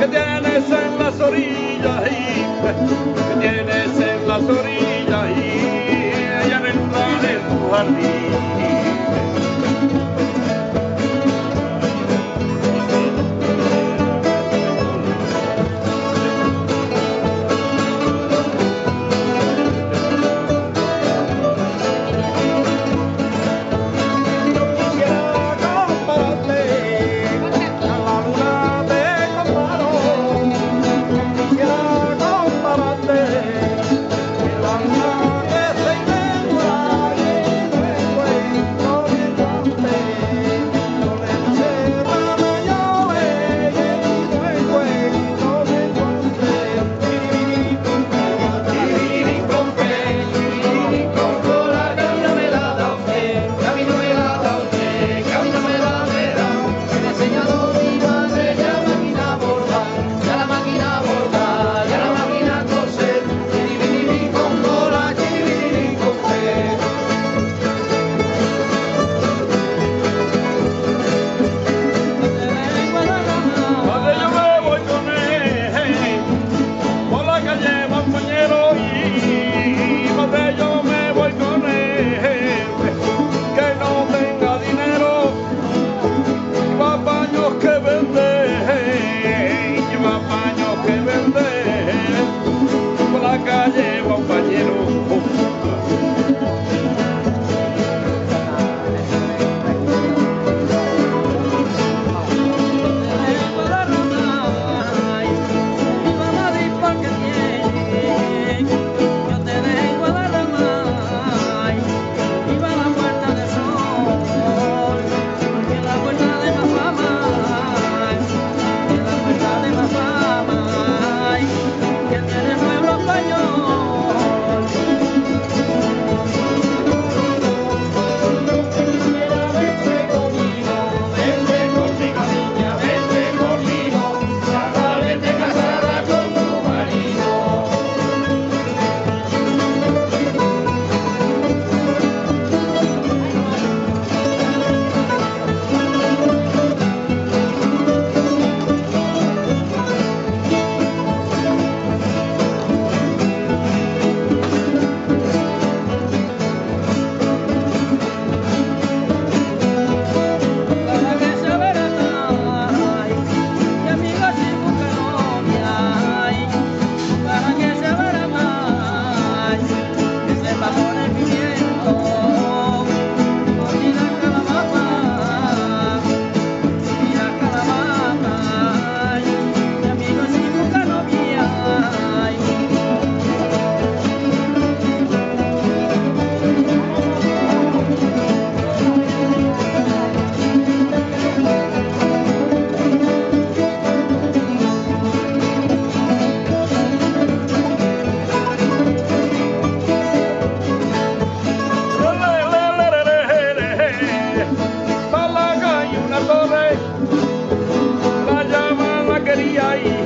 que tienes en las orillas y que tienes en las orillas y entrar en tu jardín. Y toda